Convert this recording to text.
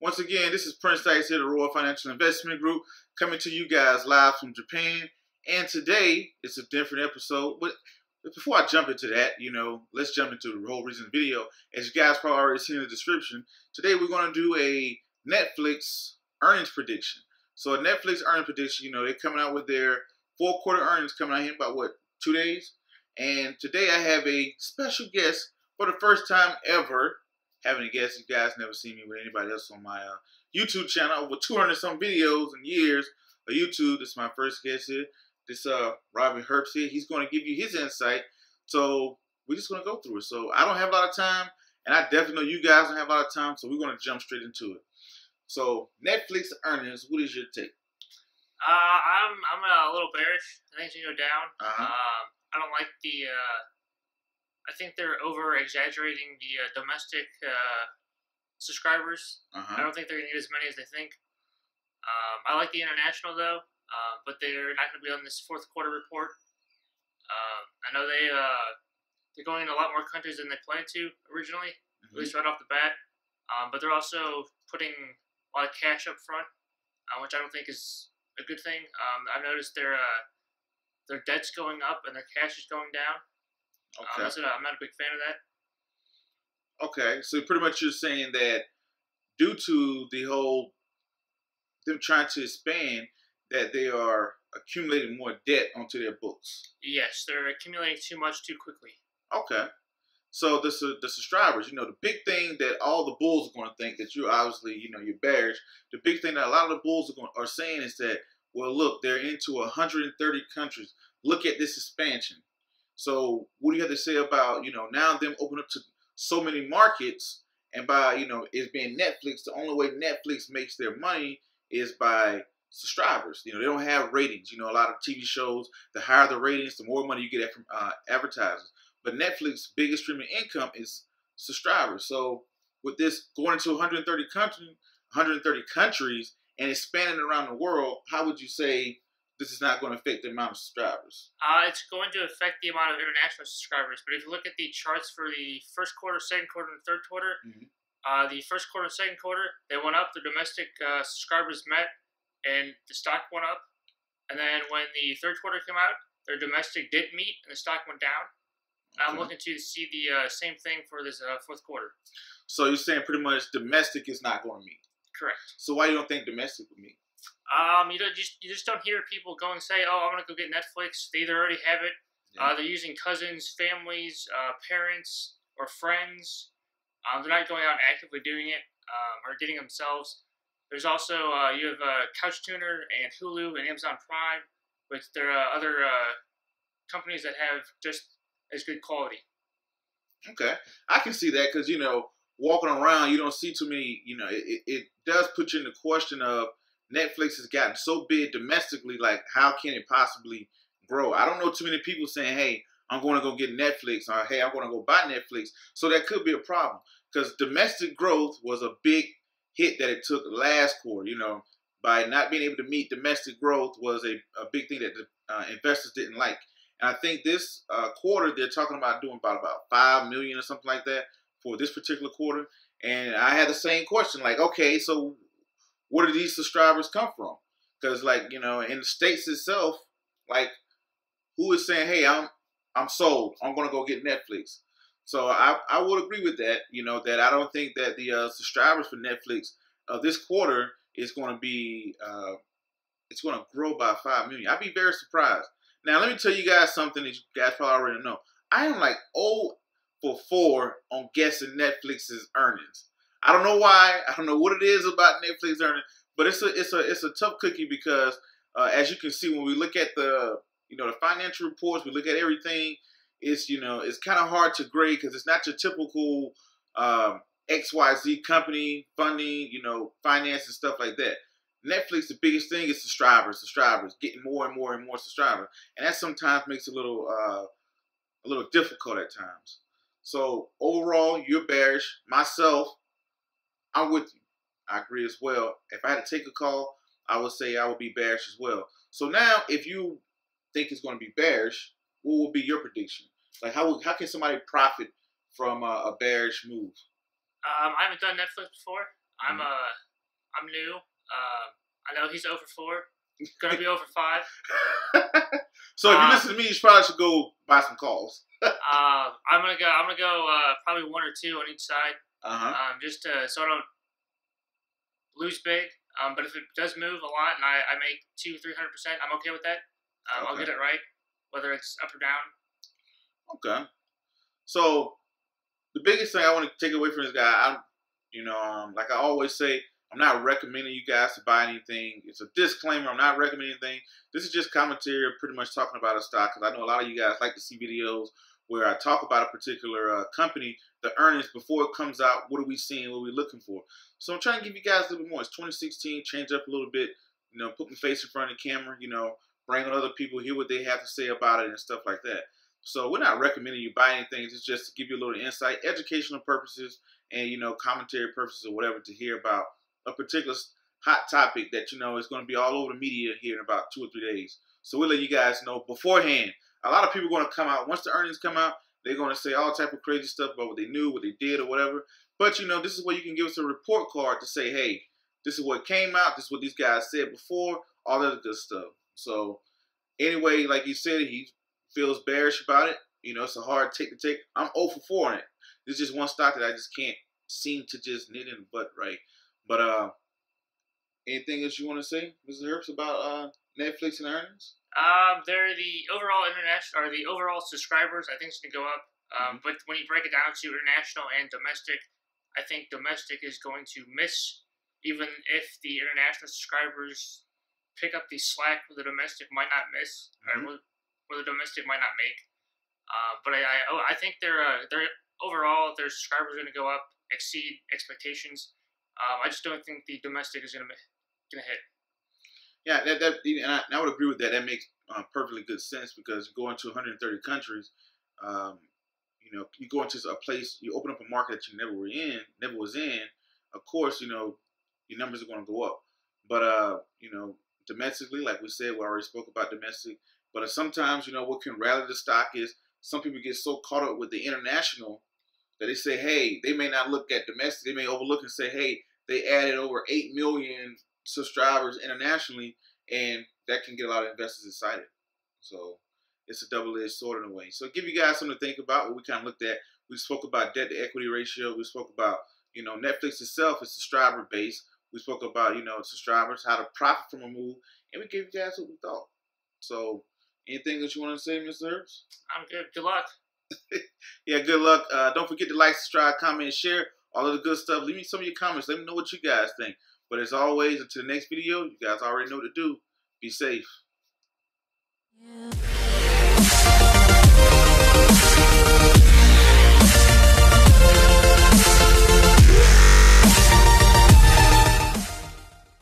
Once again, this is Prince Dykes here, the Royal Financial Investment Group, coming to you guys live from Japan. And today, it's a different episode. But before I jump into that, you know, let's jump into the whole reason video. As you guys probably already seen in the description, today we're going to do a Netflix earnings prediction. So a Netflix earnings prediction, you know, they're coming out with their fourth quarter earnings coming out here in about, what, two days? And today I have a special guest for the first time ever having a guest. You guys never seen me with anybody else on my uh, YouTube channel. Over 200 some videos and years of YouTube. This is my first guest here. This uh Robin Herbst here. He's going to give you his insight. So we're just going to go through it. So I don't have a lot of time, and I definitely know you guys don't have a lot of time. So we're going to jump straight into it. So Netflix earnings. What is your take? Uh, I'm I'm a little bearish. I think it's gonna go down. Uh-huh. Um, I don't like the. Uh, I think they're over exaggerating the uh, domestic uh, subscribers. I Uh-huh. don't think they're gonna get as many as they think. Um, I like the international though, uh, but they're not gonna be on this fourth quarter report. Um, I know they uh, they're going in a lot more countries than they planned to originally, at Mhm. least right off the bat. Um, but they're also putting a lot of cash up front, uh, which I don't think is a good thing. Um, I've noticed their uh, their debt's going up and their cash is going down. Um, Okay. that's what I'm not a big fan of that. Okay, so pretty much you're saying that due to the whole them trying to expand, that they are accumulating more debt onto their books. Yes, they're accumulating too much too quickly. Okay, so the the subscribers, you know, the big thing that all the bulls are going to think that you obviously, you know, you're bearish. The big thing that a lot of the bulls are going are saying is that, well, look, they're into 130 countries. Look at this expansion. So what do you have to say about, you know, now them open up to so many markets and by, you know, it being Netflix, the only way Netflix makes their money is by subscribers. You know, they don't have ratings. You know, a lot of TV shows, the higher the ratings, the more money you get from uh, advertisers. But Netflix' biggest streaming income is subscribers. So with this going into 130 country, 130 countries and expanding around the world, how would you say this is not going to affect the amount of subscribers? Uh, it's going to affect the amount of international subscribers. But if you look at the charts for the first quarter, second quarter, and third quarter, Mhm. uh, the first quarter and second quarter, they went up. The domestic uh, subscribers met, and the stock went up. And then when the third quarter came out, their domestic didn't meet, and the stock went down. I'm looking to see the uh, same thing for this uh, fourth quarter. So you're saying pretty much domestic is not going to meet. Correct. So why you don't think domestic will meet? Um, you don't just you just don't hear people going say, "Oh, I'm gonna go get Netflix." They either already have it. Uh, they're using cousins, families, uh, parents, or friends. Um, they're not going out and actively doing it um, or getting themselves. There's also uh, you have uh, Couch Tuner and Hulu and Amazon Prime, which there are other uh, companies that have just as good quality. Okay, I can see that because you know walking around, you don't see too many. You know, it, it, it does put you in the question of Netflix has gotten so big domestically. Like, how can it possibly grow? I don't know too many people saying, "Hey, I'm going to go get Netflix," or "Hey, I'm going to go buy Netflix." So that could be a problem because domestic growth was a big hit that it took last quarter. You know, by not being able to meet domestic growth was a, a big thing that the uh, investors didn't like. And I think this uh, quarter they're talking about doing about about five million or something like that for this particular quarter. And I had the same question, like, okay, so where do these subscribers come from? Because like you know, in the states itself, like who is saying, hey, I'm I'm sold, I'm gonna go get Netflix. So I I would agree with that. You know that I don't think that the uh, subscribers for Netflix uh, this quarter is going to be uh, it's going to grow by five million. I'd be very surprised. Now, let me tell you guys something that you guys probably already know. I am like old for four on guessing Netflix's earnings. I don't know why. I don't know what it is about Netflix earning, but it's a it's a it's a tough cookie because uh, as you can see when we look at the you know the financial reports, we look at everything. It's you know it's kind of hard to grade because it's not your typical um, XYZ company funding, you know, finance and stuff like that. Netflix, the biggest thing is subscribers, subscribers, getting more and more and more subscribers, and that sometimes makes it a little, uh, a little difficult at times. So overall, you're bearish. Myself, I'm with you. I agree as well. If I had to take a call, I would say I would be bearish as well. So now, if you think it's going to be bearish, what will be your prediction? Like how how can somebody profit from a, a bearish move? Um, I haven't done Netflix before. I'm uh, I'm new. Uh, I know he's over four. Gonna be over five. so if you Uh, listen to me, you probably should go buy some calls. Uh, I'm gonna go. I'm gonna go. Uh, probably one or two on each side. Uh huh. Um, just to, so I don't lose big. Um, but if it does move a lot and I, I make two, three hundred percent, I'm okay with that. Um, I'll get it right, whether it's up or down. Okay. So the biggest thing I want to take away from this guy, I'm, you know, um, like I always say, I'm not recommending you guys to buy anything. It's a disclaimer. I'm not recommending anything. This is just commentary, pretty much talking about a stock because I know a lot of you guys like to see videos where I talk about a particular uh, company, the earnings before it comes out. What are we seeing? What are we looking for? So I'm trying to give you guys a little bit more. It's 2016. Change up a little bit. You know, put my face in front of the camera. You know, bring on other people, hear what they have to say about it and stuff like that. So we're not recommending you buy anything. It's just to give you a little insight, educational purposes, and you know, commentary purposes or whatever to hear about a particular hot topic that you know is going to be all over the media here in about two or three days. So we'll let you guys know beforehand. A lot of people are going to come out once the earnings come out. They're going to say all type of crazy stuff about what they knew, what they did, or whatever. But you know, this is where you can give us a report card to say, hey, this is what came out. This is what these guys said before. All that good stuff. So anyway, like you said, he feels bearish about it. You know, it's a hard take to take. I'm 0 for 4 on it. This is just one stock that I just can't seem to just knit in the butt right. But uh, anything else you want to say, Mr. Herbst, about uh Netflix and earnings? Um, they're the overall international or the overall subscribers. I think it's gonna go up. Um, but when you break it down to international and domestic, I think domestic is going to miss, even if the international subscribers pick up the slack, where the domestic might not miss, Mhm. or where, where the domestic might not make. Uh, but I, I, oh, I think they're uh, they're overall their subscribers are going to go up, exceed expectations. Um, I just don't think the domestic is going to Yeah, that that and I, and I would agree with that. That makes uh, perfectly good sense because going to 130 countries, um, you know, you go into a place, you open up a market that you never were in, never was in. Of course, you know, your numbers are going to go up. But uh, you know, domestically, like we said, we already spoke about domestic. But uh, sometimes, you know, what can rally the stock is some people get so caught up with the international that they say, hey, they may not look at domestic. They may overlook and say, hey, they added over eight million subscribers internationally, and that can get a lot of investors excited. So it's a double-edged sword in a way. So give you guys something to think about. What we kind of looked at, we spoke about debt to equity ratio. We spoke about you know Netflix itself is subscriber base. We spoke about you know subscribers, how to profit from a move, and we gave you guys what we thought. So anything that you want to say, Mr. Herbst? I'm good. Good luck. Yeah, good luck. Uh, don't forget to like, subscribe, comment, share all of the good stuff. Leave me some of your comments. Let me know what you guys think. But as always, until the next video, you guys already know what to do. Be safe. Yeah.